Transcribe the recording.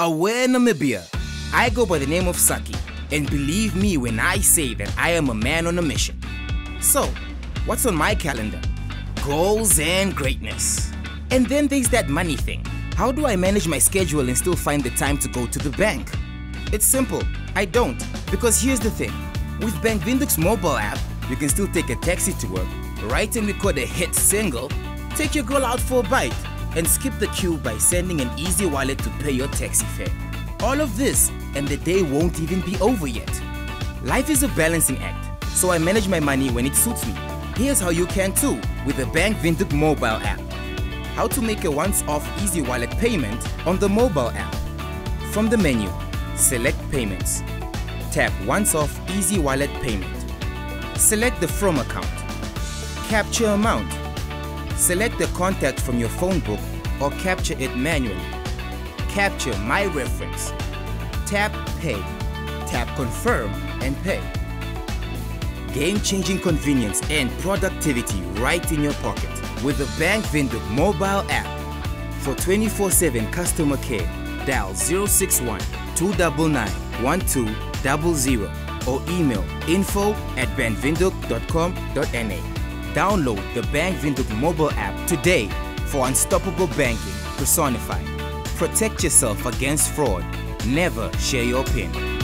Aware Namibia. I go by the name of Saki, and believe me when I say that I am a man on a mission. So, what's on my calendar? Goals and greatness. And then there's that money thing. How do I manage my schedule and still find the time to go to the bank? It's simple. I don't. Because here's the thing. With Bank Windhoek's mobile app, you can still take a taxi to work, write and record a hit single, take your girl out for a bite, and skip the queue by sending an EasyWallet to pay your taxi fare. All of this, and the day won't even be over yet. Life is a balancing act, so I manage my money when it suits me. Here's how you can too with the Bank Windhoek mobile app. How to make a once-off EasyWallet payment on the mobile app. From the menu, select Payments. Tap Once-off EasyWallet Payment. Select the From account. Capture amount. Select the contact from your phone book or capture it manually. Capture My Reference. Tap Pay. Tap Confirm and pay. Game-changing convenience and productivity right in your pocket with the Bank Windhoek mobile app. For 24-7 customer care, dial 061 299 1200 or email info at bankwindhoek.com.na. Download the Bank mobile app today for unstoppable banking personified. Protect yourself against fraud. Never share your PIN.